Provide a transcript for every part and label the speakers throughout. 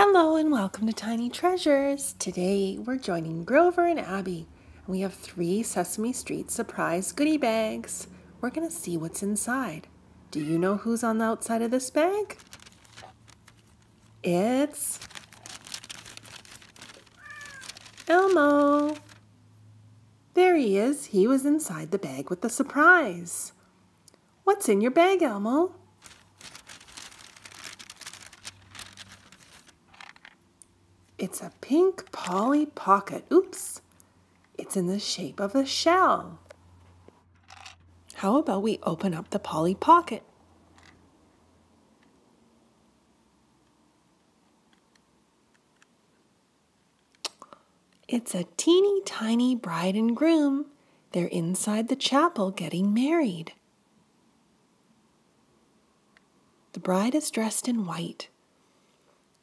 Speaker 1: Hello and welcome to Tiny Treasures. Today we're joining Grover and Abby. And we have three Sesame Street surprise goodie bags. We're going to see what's inside. Do you know who's on the outside of this bag? It's Elmo. There he is. He was inside the bag with the surprise. What's in your bag, Elmo? It's a pink Polly Pocket. Oops. It's in the shape of a shell. How about we open up the Polly Pocket? It's a teeny tiny bride and groom. They're inside the chapel getting married. The bride is dressed in white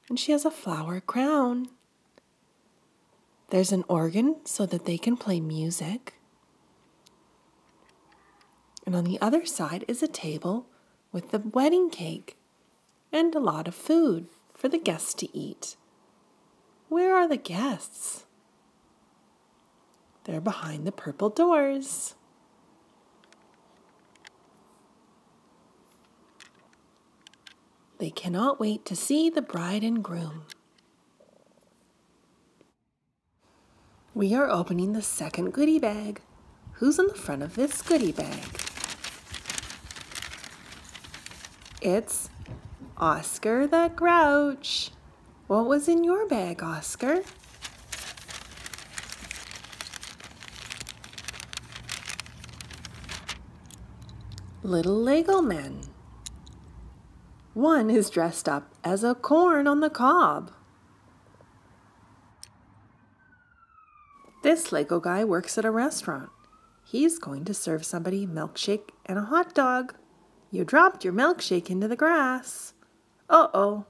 Speaker 1: and she has a flower crown. There's an organ so that they can play music. And on the other side is a table with the wedding cake and a lot of food for the guests to eat. Where are the guests? They're behind the purple doors. They cannot wait to see the bride and groom. We are opening the second goodie bag. Who's in the front of this goodie bag? It's Oscar the Grouch. What was in your bag, Oscar? Little Lego men. One is dressed up as a corn on the cob. This Lego guy works at a restaurant. He's going to serve somebody milkshake and a hot dog. You dropped your milkshake into the grass. Uh-oh.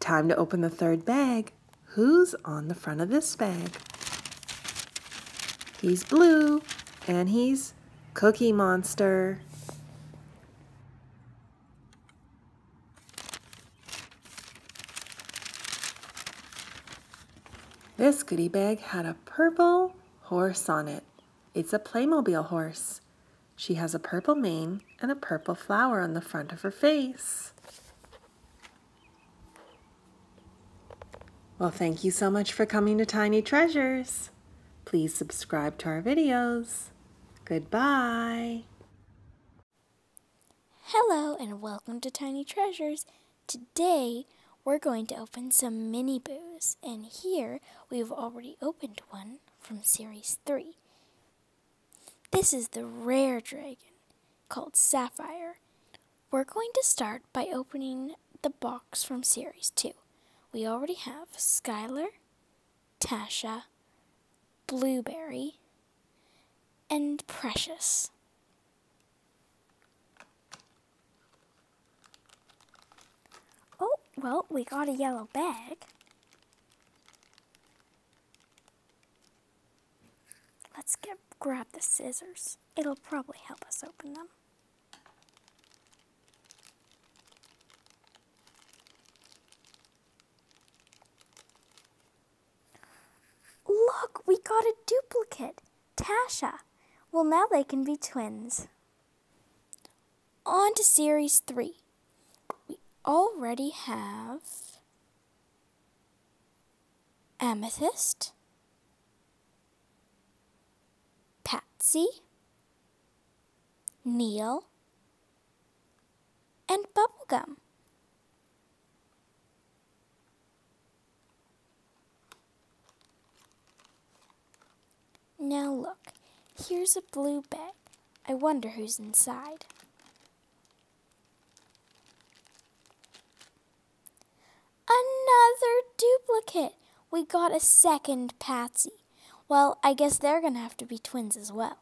Speaker 1: Time to open the third bag. Who's on the front of this bag? He's blue, and he's Cookie Monster. This goodie bag had a purple horse on it. It's a Playmobil horse. She has a purple mane and a purple flower on the front of her face. Well, thank you so much for coming to Tiny Treasures. Please subscribe to our videos. Goodbye.
Speaker 2: Hello and welcome to Tiny Treasures. Today we're going to open some mini boos, and here we've already opened one from Series 3. This is the rare dragon called Sapphire. We're going to start by opening the box from Series 2. We already have Skylar, Tasha, Blueberry, and Precious. Well, we got a yellow bag. Let's get grab the scissors. It'll probably help us open them. Look, we got a duplicate. Tasha. Well, now they can be twins. On to Series 3 already have amethyst, Patsy, Neil, and bubblegum. Now look, here's a blue bag. I wonder who's inside. Another duplicate. We got a second Patsy. Well, I guess they're going to have to be twins as well.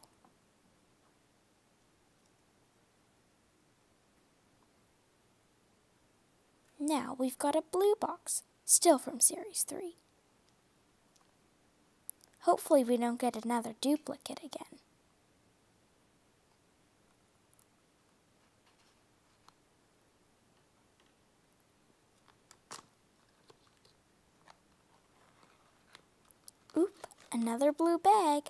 Speaker 2: Now we've got a blue box, still from Series 3. Hopefully we don't get another duplicate again. Another blue bag.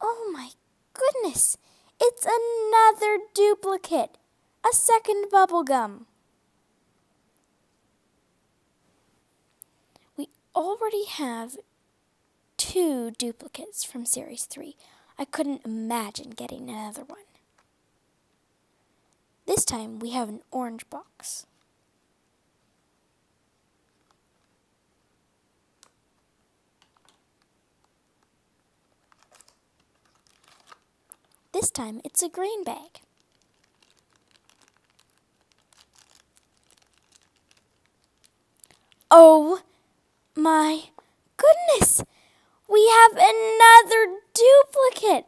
Speaker 2: Oh my goodness! It's another duplicate! A second bubblegum! We already have two duplicates from Series 3. I couldn't imagine getting another one. This time we have an orange box. This time it's a green bag. Oh my goodness! We have another duplicate!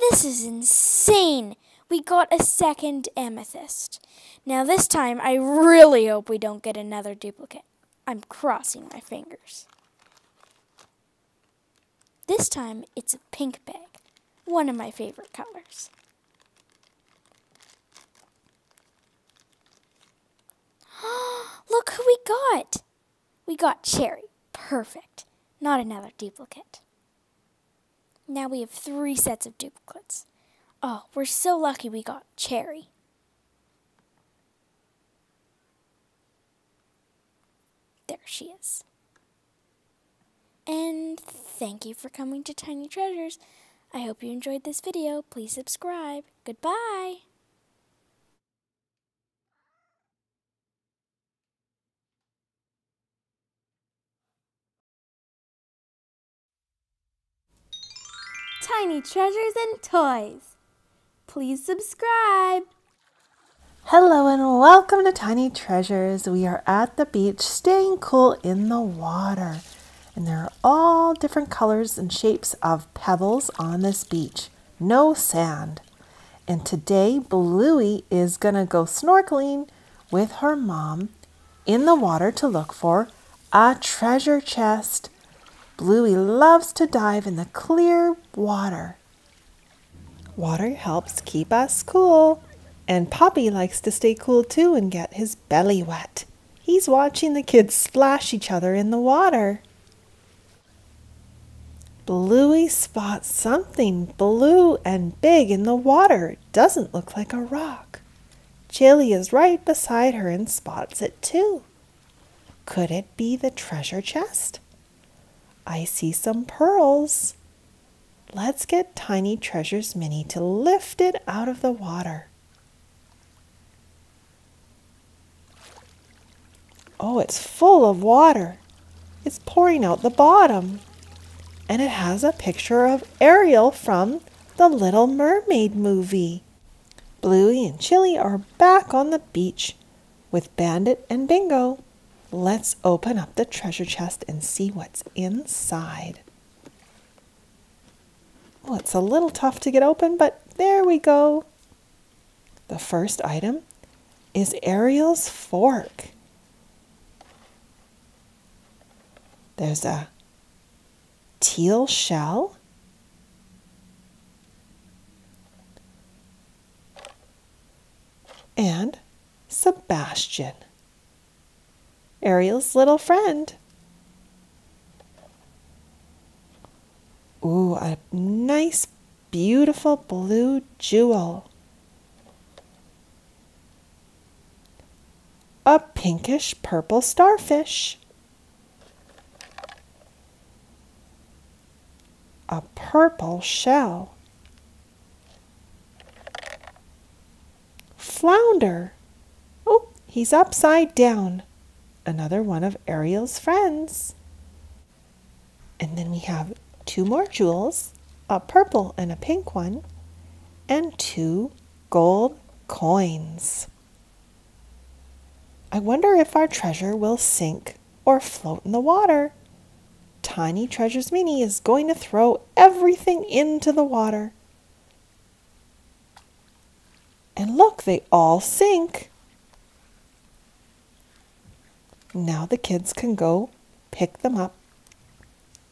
Speaker 2: This is insane! We got a second amethyst. Now, this time, I really hope we don't get another duplicate. I'm crossing my fingers. This time, it's a pink bag, one of my favorite colors. Look who we got! We got Cherry. Perfect. Not another duplicate. Now we have three sets of duplicates. Oh, we're so lucky we got Cherry. There she is. And thank you for coming to Tiny Treasures. I hope you enjoyed this video. Please subscribe. Goodbye. Tiny Treasures and Toys. Please subscribe.
Speaker 1: Hello and welcome to Tiny Treasures. We are at the beach staying cool in the water. And there are all different colors and shapes of pebbles on this beach. No sand. And today Bluey is going to go snorkeling with her mom in the water to look for a treasure chest. Bluey loves to dive in the clear water. Water helps keep us cool. And Poppy likes to stay cool too and get his belly wet. He's watching the kids splash each other in the water. Bluey spots something blue and big in the water. It doesn't look like a rock. Chilli is right beside her and spots it too. Could it be the treasure chest? I see some pearls. Let's get Tiny Treasures Mini to lift it out of the water. Oh, it's full of water. It's pouring out the bottom. And it has a picture of Ariel from the Little Mermaid movie. Bluey and Chilli are back on the beach with Bandit and Bingo. Let's open up the treasure chest and see what's inside. Oh, it's a little tough to get open, but there we go. The first item is Ariel's fork. There's a teal shell. And Sebastian, Ariel's little friend. Ooh, a nice, beautiful blue jewel. A pinkish purple starfish. A purple shell. Flounder. Oh, he's upside down. Another one of Ariel's friends. And then we have two more jewels, a purple and a pink one, and two gold coins. I wonder if our treasure will sink or float in the water. Tiny Treasures Mini is going to throw everything into the water. And look, they all sink. Now the kids can go pick them up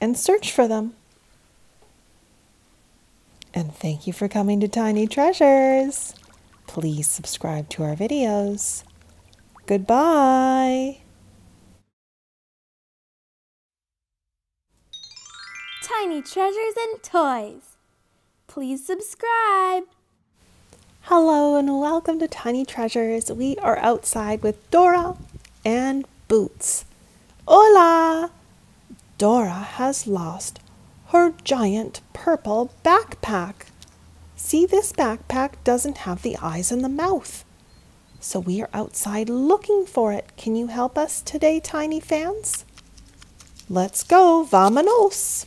Speaker 1: and search for them. And thank you for coming to Tiny Treasures. Please subscribe to our videos. Goodbye.
Speaker 2: Tiny treasures and toys. Please subscribe.
Speaker 1: Hello and welcome to Tiny Treasures. We are outside with Dora and Boots. Hola! Dora has lost her giant purple backpack. See, this backpack doesn't have the eyes and the mouth. So we are outside looking for it. Can you help us today, tiny fans? Let's go, vamonos!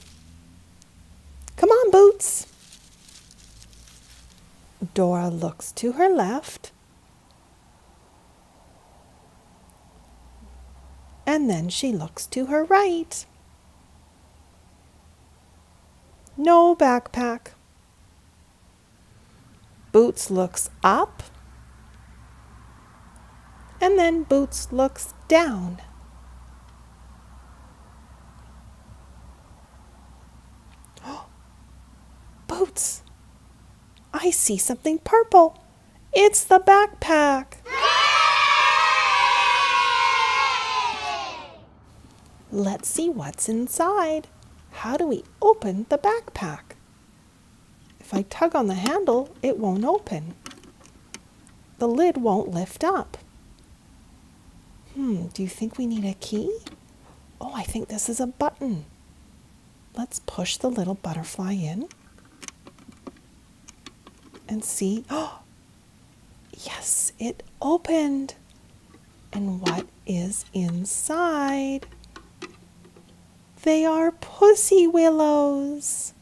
Speaker 1: Come on, Boots. Dora looks to her left. And then she looks to her right. No backpack. Boots looks up. And then Boots looks down. Boots, I see something purple. It's the backpack. Let's see what's inside. How do we open the backpack? If I tug on the handle, it won't open. The lid won't lift up. Hmm, do you think we need a key? Oh, I think this is a button. Let's push the little butterfly in and see. Oh, yes, it opened. And what is inside? They are pussy willows.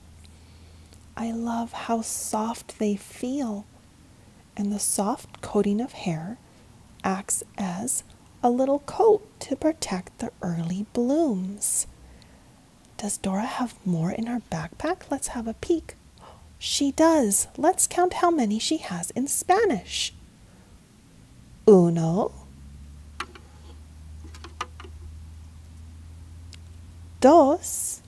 Speaker 1: I love how soft they feel. And the soft coating of hair acts as a little coat to protect the early blooms. Does Dora have more in her backpack? Let's have a peek. She does. Let's count how many she has in Spanish. Uno. Dos.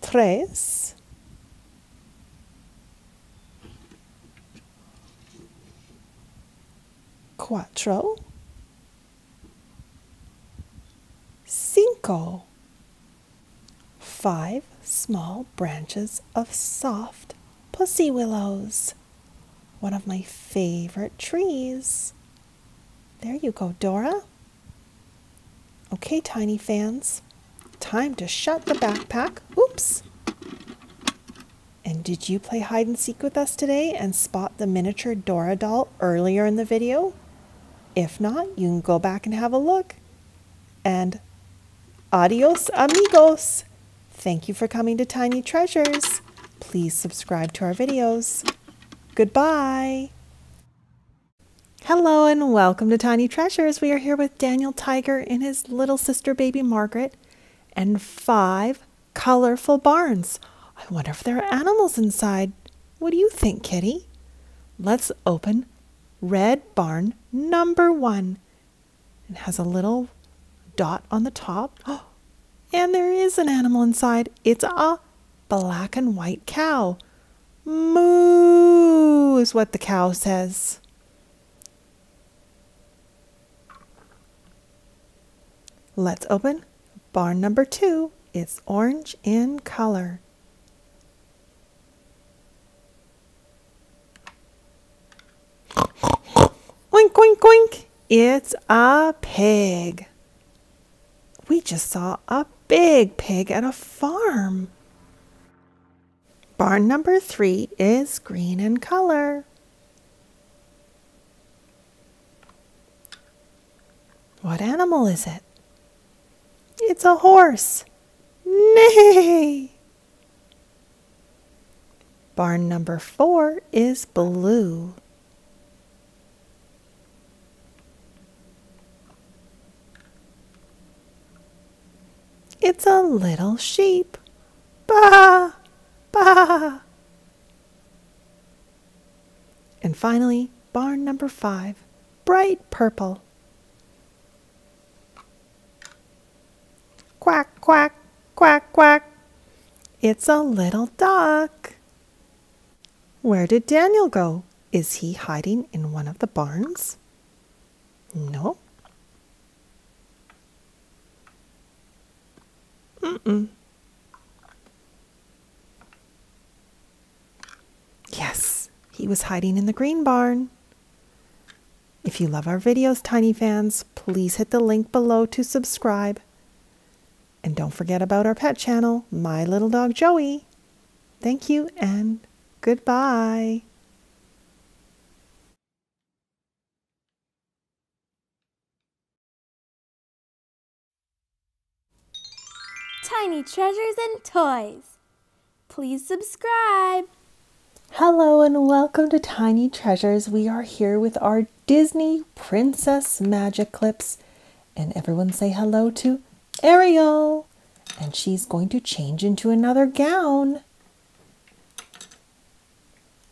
Speaker 1: Tres. Cuatro. Cinco five small branches of soft pussy willows, one of my favorite trees. There you go, Dora. Okay, tiny fans, time to shut the backpack. Oops. And did you play hide and seek with us today and spot the miniature Dora doll earlier in the video? If not, you can go back and have a look. And adios, amigos. Thank you for coming to Tiny Treasures. Please subscribe to our videos. Goodbye. Hello and welcome to Tiny Treasures. We are here with Daniel Tiger and his little sister baby Margaret and five colorful barns. I wonder if there are animals inside. What do you think, Kitty? Let's open red barn number one. It has a little dot on the top. And there is an animal inside. It's a black and white cow. Moo is what the cow says. Let's open barn number two. It's orange in color. Oink, oink, oink. It's a pig. We just saw a big pig at a farm. Barn number three is green in color. What animal is it? It's a horse. Nay! Barn number four is blue. It's a little sheep. Ba! Ba! And finally, barn number five, bright purple. Quack, quack, quack, quack. It's a little duck. Where did Daniel go? Is he hiding in one of the barns? No. Mm-mm. Yes, he was hiding in the green barn. If you love our videos, Tiny fans, please hit the link below to subscribe. And don't forget about our pet channel, My Little Dog Joey. Thank you and goodbye.
Speaker 2: Tiny treasures and toys. Please subscribe.
Speaker 1: Hello and welcome to Tiny Treasures. We are here with our Disney Princess Magic Clips. And everyone say hello to Ariel. And she's going to change into another gown.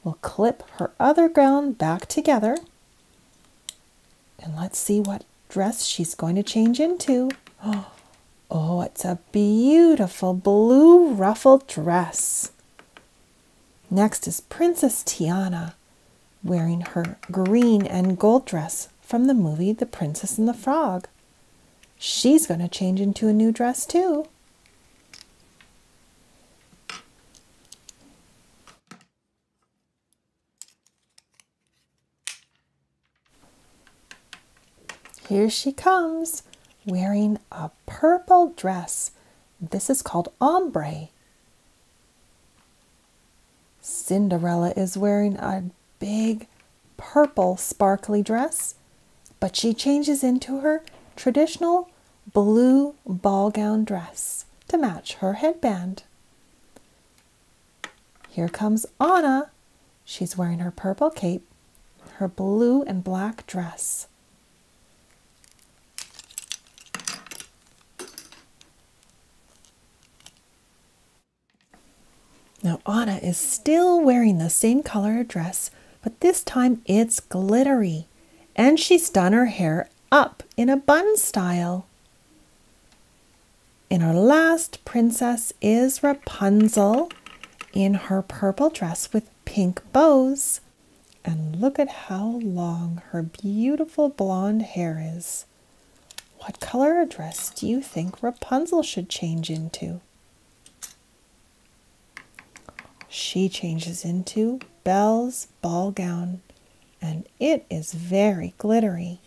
Speaker 1: We'll clip her other gown back together. And let's see what dress she's going to change into. Oh, it's a beautiful blue ruffled dress. Next is Princess Tiana wearing her green and gold dress from the movie The Princess and the Frog. She's going to change into a new dress too. Here she comes wearing a purple dress. This is called ombre. Cinderella is wearing a big purple sparkly dress, but she changes into her traditional blue ball gown dress to match her headband. Here comes Anna. She's wearing her purple cape, her blue and black dress. Now, Anna is still wearing the same color dress, but this time it's glittery. And she's done her hair up in a bun style. And our last princess is Rapunzel in her purple dress with pink bows. And look at how long her beautiful blonde hair is. What color dress do you think Rapunzel should change into? she changes into Belle's ball gown, and it is very glittery.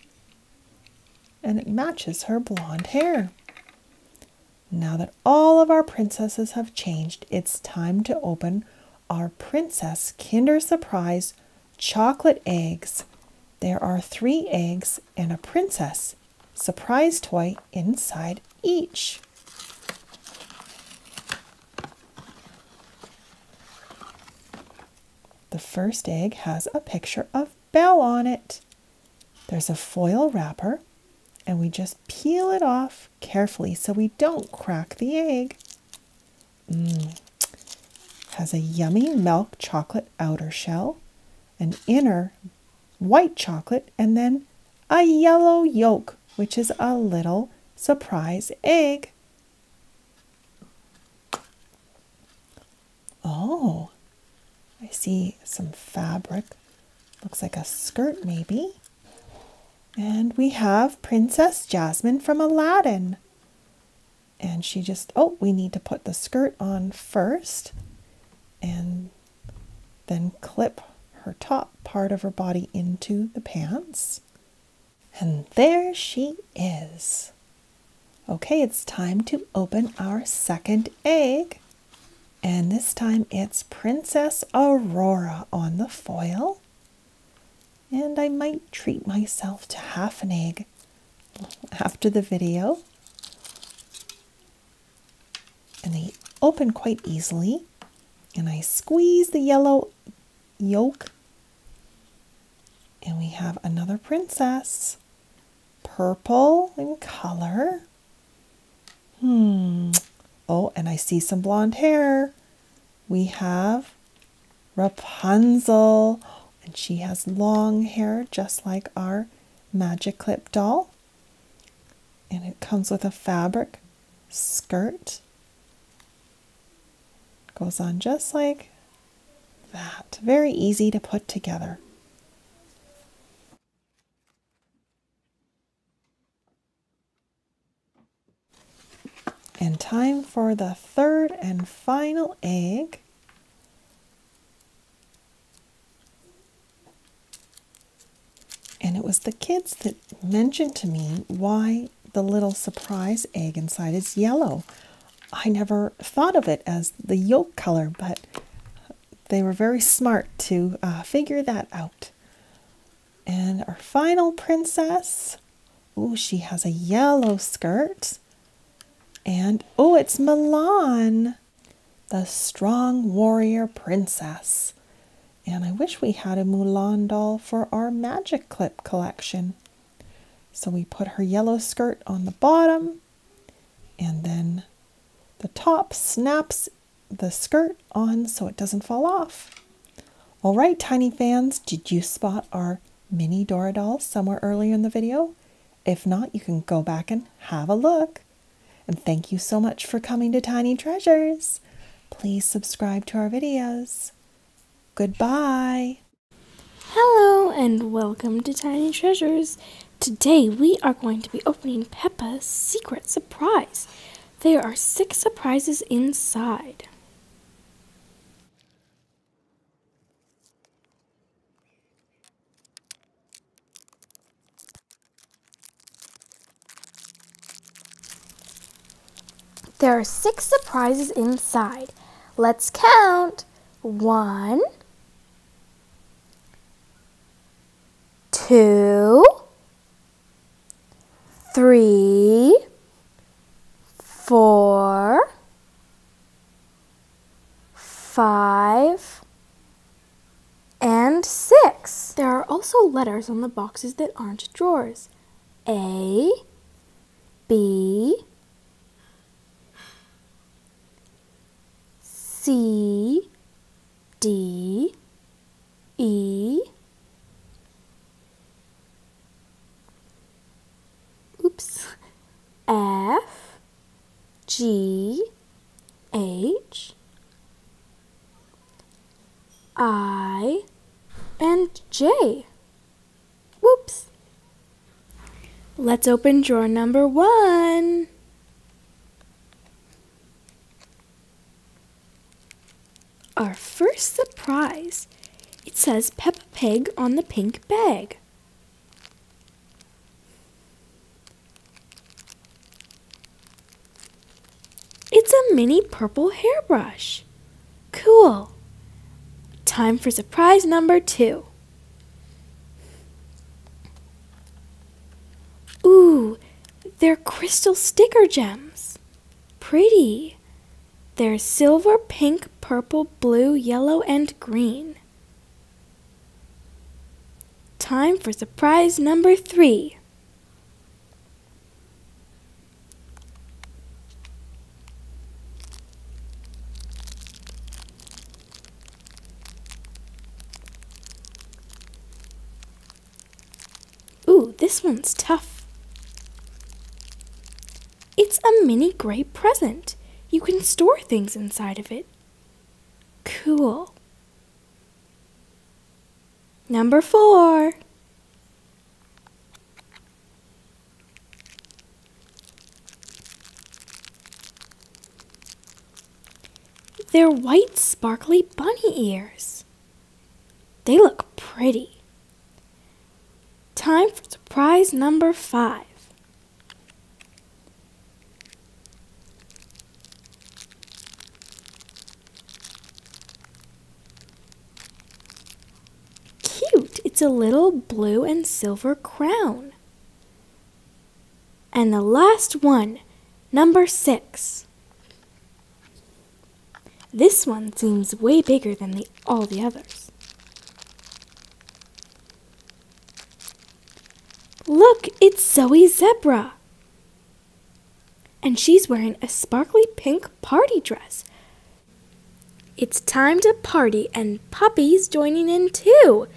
Speaker 1: And it matches her blonde hair. Now that all of our princesses have changed, it's time to open our Princess Kinder Surprise chocolate eggs. There are three eggs and a princess surprise toy inside each. The first egg has a picture of Belle on it. There's a foil wrapper, and we just peel it off carefully so we don't crack the egg. Mmm. Has a yummy milk chocolate outer shell, an inner white chocolate, and then a yellow yolk, which is a little surprise egg. Oh, I see some fabric. Looks like a skirt, maybe. And we have Princess Jasmine from Aladdin. And she just, oh, we need to put the skirt on first and then clip her top part of her body into the pants. And there she is. Okay, it's time to open our second egg. And this time it's Princess Aurora on the foil. And I might treat myself to half an egg after the video. And they open quite easily. And I squeeze the yellow yolk. And we have another princess. Purple in color. Hmm. Oh, and I see some blonde hair. We have Rapunzel, and she has long hair, just like our Magic Clip doll. And it comes with a fabric skirt. Goes on just like that. Very easy to put together. And time for the third and final egg. And it was the kids that mentioned to me why the little surprise egg inside is yellow. I never thought of it as the yolk color, but they were very smart to uh, figure that out. And our final princess, oh, she has a yellow skirt. And oh, it's Mulan, the strong warrior princess. And I wish we had a Mulan doll for our magic clip collection. So we put her yellow skirt on the bottom and then the top snaps the skirt on so it doesn't fall off. All right, tiny fans, did you spot our mini Dora doll somewhere earlier in the video? If not, you can go back and have a look. And thank you so much for coming to Tiny Treasures. Please subscribe to our videos. Goodbye.
Speaker 2: Hello and welcome to Tiny Treasures. Today we are going to be opening Peppa's secret surprise. There are six surprises inside. There are six surprises inside. Let's count. One, two, three, four, five, and six. There are also letters on the boxes that aren't drawers. A, B, C, D, E, oops, F, G, H, I, and J. Whoops. Let's open drawer number one. Our first surprise. It says Peppa Pig on the pink bag. It's mini purple hairbrush. Cool. Time for surprise number two. Ooh, they're crystal sticker gems. Pretty. They're silver, pink, purple, blue, yellow, and green. Time for surprise number three. Ooh, this one's tough. It's a mini gray present. You can store things inside of it. Cool. Number four. They're white sparkly bunny ears. They look pretty. Time for surprise number five. Cute! It's a little blue and silver crown. And the last one, number six. This one seems way bigger than the, all the others. Look, it's Zoe Zebra. And she's wearing a sparkly pink party dress. It's time to party, and Puppy's joining in too.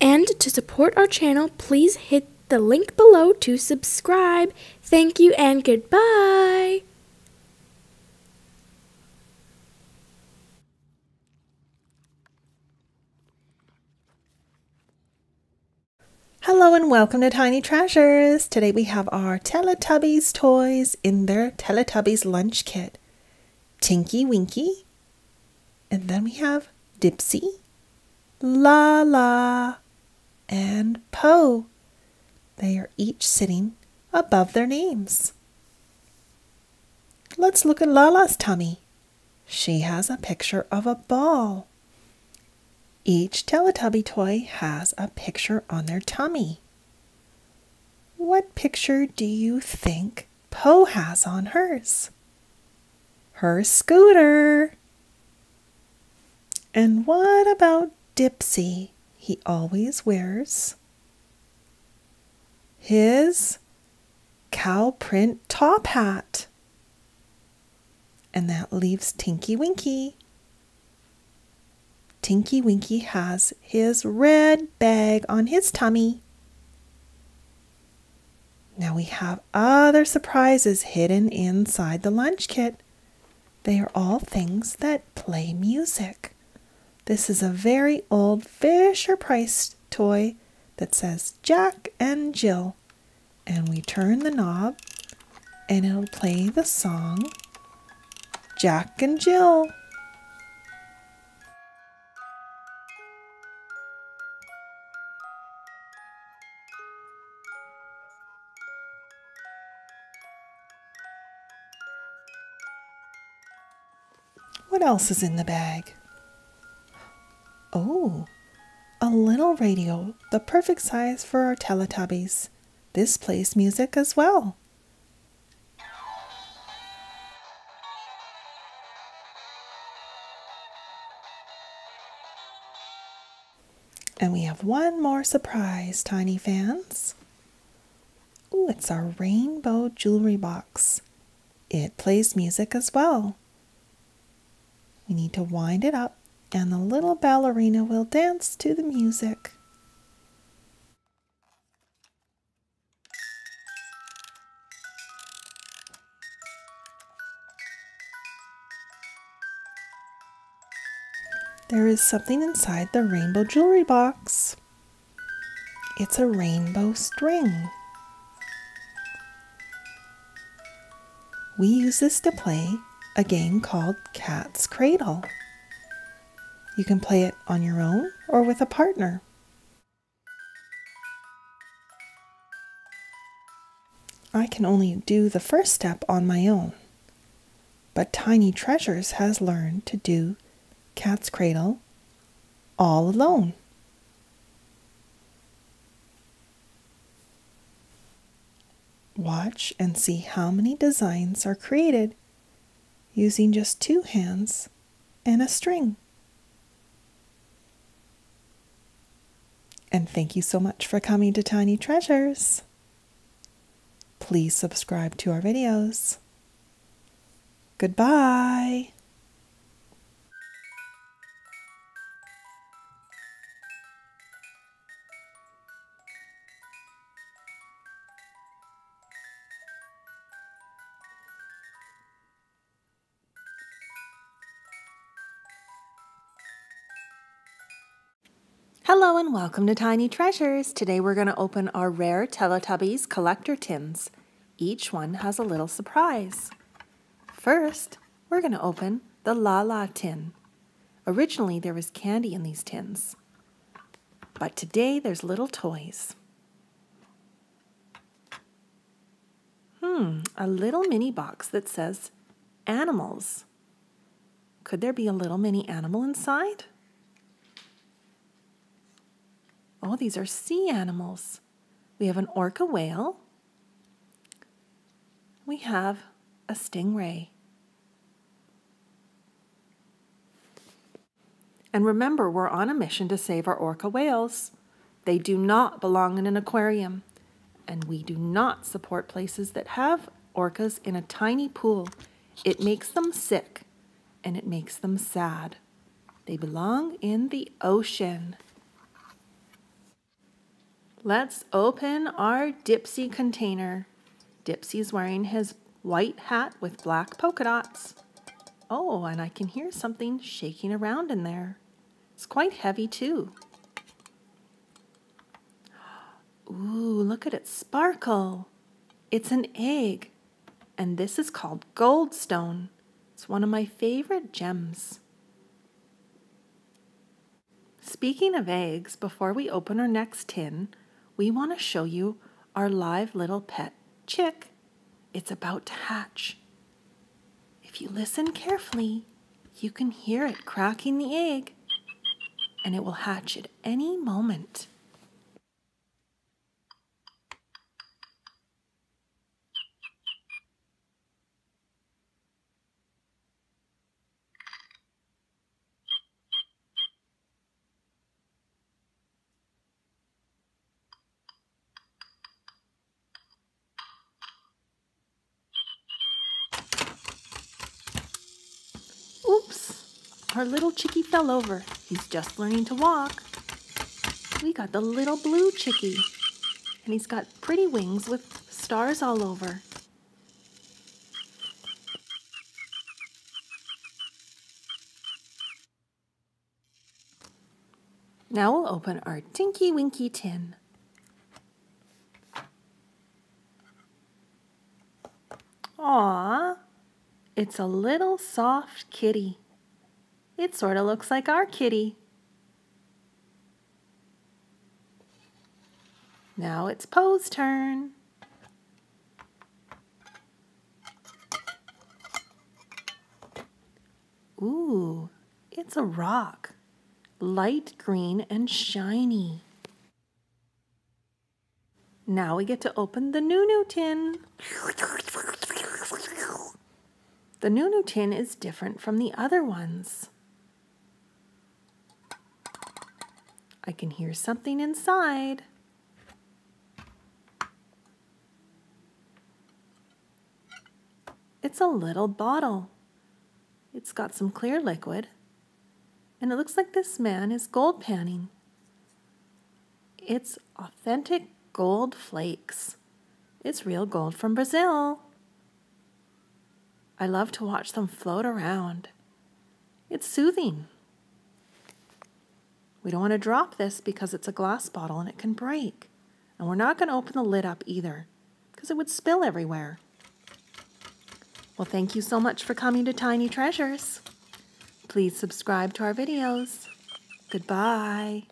Speaker 2: And to support our channel, please hit the link below to subscribe. Thank you and goodbye.
Speaker 1: Hello and welcome to Tiny Treasures. Today we have our Teletubbies toys in their Teletubbies lunch kit. Tinky Winky. And then we have Dipsy, Laa-Laa, and Po. They are each sitting above their names. Let's look at Laa-Laa's tummy. She has a picture of a ball. Each Teletubby toy has a picture on their tummy. What picture do you think Po has on hers? Her scooter. And what about Dipsy? He always wears his cow print top hat. And that leaves Tinky Winky. Tinky Winky has his red bag on his tummy. Now we have other surprises hidden inside the lunch kit. They are all things that play music. This is a very old Fisher Price toy that says Jack and Jill. And we turn the knob and it'll play the song Jack and Jill. What else is in the bag? Oh, a little radio, the perfect size for our Teletubbies. This plays music as well. And we have one more surprise, tiny fans. Ooh, it's our rainbow jewelry box. It plays music as well. We need to wind it up, and the little ballerina will dance to the music. There is something inside the rainbow jewelry box. It's a rainbow string. We use this to play a game called Cat's Cradle. You can play it on your own or with a partner. I can only do the first step on my own, but Tiny Treasures has learned to do Cat's Cradle all alone. Watch and see how many designs are created using just two hands and a string. And thank you so much for coming to Tiny Treasures. Please subscribe to our videos. Goodbye. Hello and welcome to Tiny Treasures. Today we're going to open our rare Teletubbies collector tins. Each one has a little surprise. First, we're going to open the Laa-Laa tin. Originally there was candy in these tins, but today there's little toys. Hmm, a little mini box that says animals. Could there be a little mini animal inside? Oh, these are sea animals. We have an orca whale. We have a stingray. And remember, we're on a mission to save our orca whales. They do not belong in an aquarium. And we do not support places that have orcas in a tiny pool. It makes them sick and it makes them sad. They belong in the ocean. Let's open our Dipsy container. Dipsy's wearing his white hat with black polka dots. Oh, and I can hear something shaking around in there. It's quite heavy too. Ooh, look at it sparkle. It's an egg, and this is called goldstone. It's one of my favorite gems. Speaking of eggs, before we open our next tin, we want to show you our live little pet chick. It's about to hatch. If you listen carefully, you can hear it cracking the egg, and it will hatch at any moment. Oops, our little chickie fell over. He's just learning to walk. We got the little blue chickie, and he's got pretty wings with stars all over. Now we'll open our Tinky Winky tin. Aww, it's a little soft kitty. It sort of looks like our kitty. Now it's Po's turn. Ooh, it's a rock, light green and shiny. Now we get to open the Noo-Noo tin. The Noo-Noo tin is different from the other ones. I can hear something inside. It's a little bottle. It's got some clear liquid, and it looks like this man is gold panning. It's authentic gold flakes. It's real gold from Brazil. I love to watch them float around. It's soothing. We don't want to drop this because it's a glass bottle and it can break. And we're not going to open the lid up either because it would spill everywhere. Well, thank you so much for coming to Tiny Treasures. Please subscribe to our videos. Goodbye.